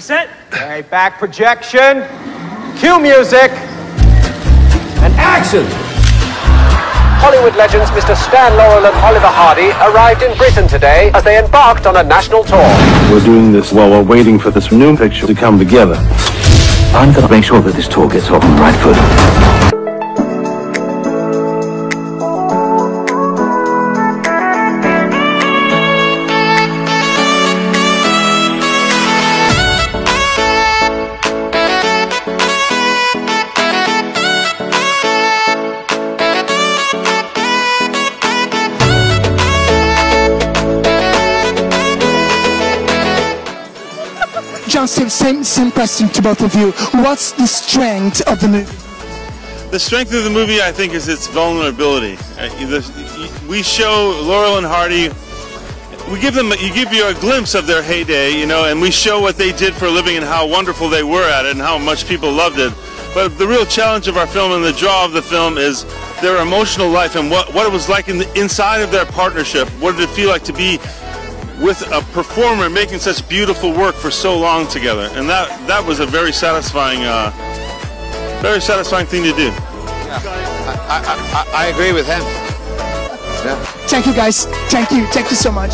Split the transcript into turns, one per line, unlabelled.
Okay, back projection. Cue music. And action!
Hollywood legends Mr. Stan Laurel and Oliver Hardy arrived in Britain today as they embarked on a national tour.
We're doing this while we're waiting for this new picture to come together.
I'm gonna make sure that this tour gets off on the right foot.
John, same, same, same question to both of you. What's the strength of the movie?
The strength of the movie, I think, is its vulnerability. Uh, we show Laurel and Hardy. We give them, you give you a glimpse of their heyday, you know, and we show what they did for a living and how wonderful they were at it and how much people loved it. But the real challenge of our film and the draw of the film is their emotional life and what, what it was like in the, inside of their partnership. What did it feel like to be with a performer making such beautiful work for so long together? And that that was a very satisfying, uh, very satisfying thing to do.
I, I, I, I agree with him. Yeah.
Thank you, guys. Thank you. Thank you so much.